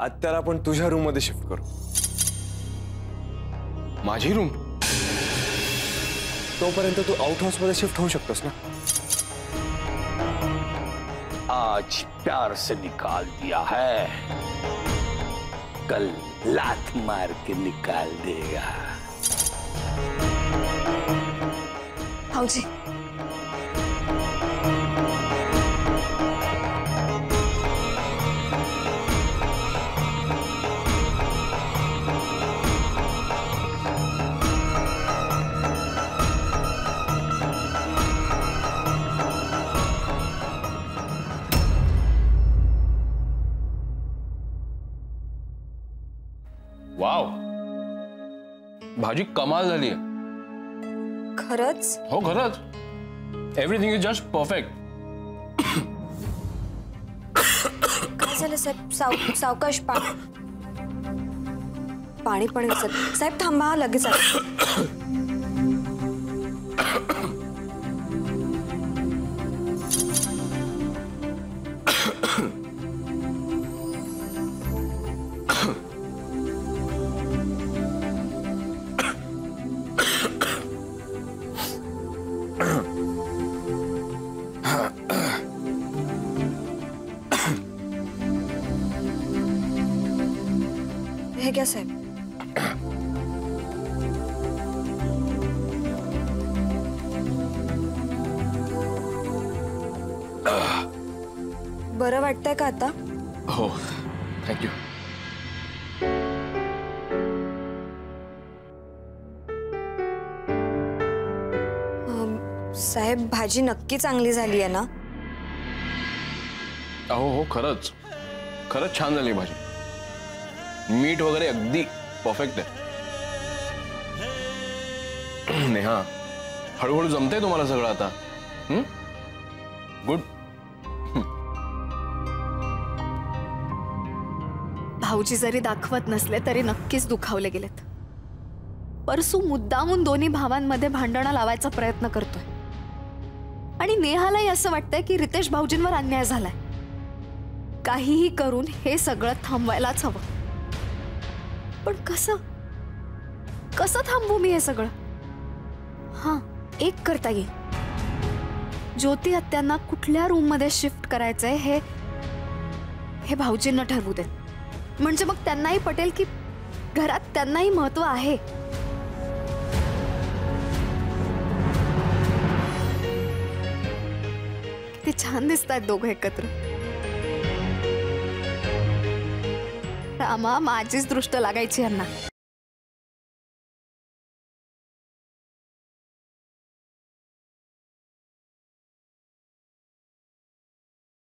आत्याला आपण तुझ्या रूम मध्ये शिफ्ट करू. माझी रूम तोपर्यंत तू आउट हाऊस मध्ये शिफ्ट होऊ शकतोस ना. आज प्यार से निकाल दिया है। कल लात मार के निकाल देगा। भाऊजी वाव। भाजी कमाल झाली आहे. खरंच? हो खरंच. एव्हरीथिंग इज़ जस्ट परफेक्ट झालं साहेब? साव सावकाश पा पाणी पण साहेब. थांबा लगेच लगेच हे घ्या साहेब बरं वाटतंय का आता? हो थँक्यू अम, साहेब भाजी नक्की चांगली झाली आहे ना? हो हो खरंच. खरंच छान झाली भाजी. मीठ वगैरे अगदी परफेक्ट आहे नेहा, हळूहळू जमतंय तुम्हाला सगळं आता? गुड भाऊजी जरी दाखवत नसले तरी नक्कीच दुखावले गेलेत. परसू मुद्दामून दोन्ही भावांमध्ये भांडणं लावायचा प्रयत्न करतोय. आणि नेहालाही असं वाटतंय की रितेश भाऊजींवर अन्याय झालाय. काहीही करून हे सगळं थांबवायलाच हवं. पण कसं? कसं मी हे सगळं? हाँ, एक करता येईल ज्योती आत्यांना कुठल्या शिफ्ट करायचंय हे हे भाऊजींना ठरवू देत म्हणजे मग त्यांनाही पटेल की घरात त्यांनाही महत्व आहे? किती छान दिसत दोघं एकत्र. रामा माझीच दृष्ट लागायची यांना.